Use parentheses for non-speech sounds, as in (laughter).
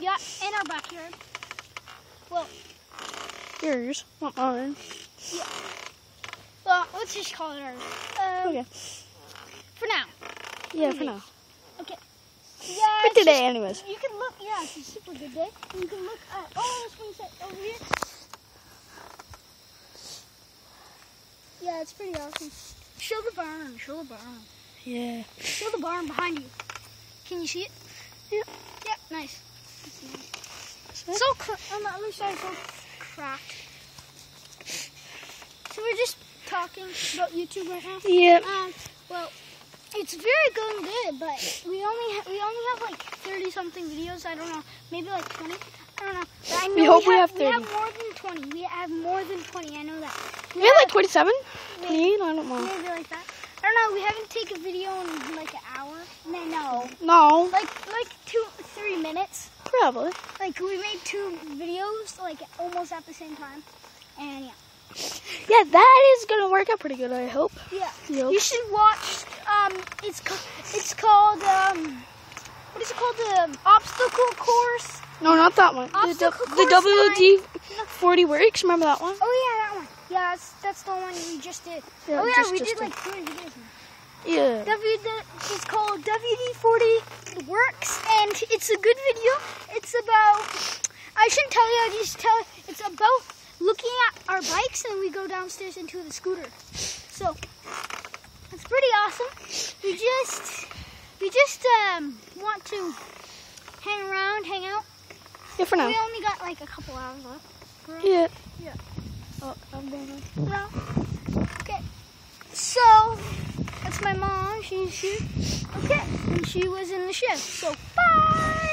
back in our backyard. Well, Yours, not mine. Yeah. Well, let's just call it ours. Um, Okay. For now. Yeah, for now. Okay. Yeah. For today, anyways. you can look. Yeah, it's a super good day. You can look at all the swing set over here. Yeah, it's pretty awesome. Show the barn. Show the barn. Yeah. Show the barn behind you. Can you see it? Yeah. Yeah, nice. So on the other side, so cracked. So we're just talking about YouTube right now. Yeah. Um, well, it's very going good, but we only ha- we only have like thirty something videos. I don't know, maybe like twenty. I don't know. But I know We hope we have 30. We have more than twenty. We have more than twenty. I know that. We have like 27? maybe, Me? I don't know. maybe like that. I don't know. We haven't taken a video in like an hour. No, no, No, like like two, three minutes. Probably. Like we made two videos like almost at the same time, and yeah. (laughs) Yeah, that is gonna work out pretty good, I hope. Yeah. Yep. You should watch. Um, it's it's called um, what is it called? The obstacle course. No, not that one. The, Obstacle du- the WD 40 works, remember that one? Oh yeah, that one. Yeah, that's that's the one we just did. Yeah, oh yeah, just- we just did did. like three videos. Yeah. W it's called WD40 works, and it's a good video. It's about. I shouldn't tell you. I just tell. It's about looking at our bikes, and we go downstairs into the scooter. So it's pretty awesome. We just we just um want to hang around, hang out. Yeah, for now. We only got like a couple hours left. Yeah. Yeah. Oh, I'm going No. Okay. So that's my mom. She's here. Okay. And she was in the shift. So bye.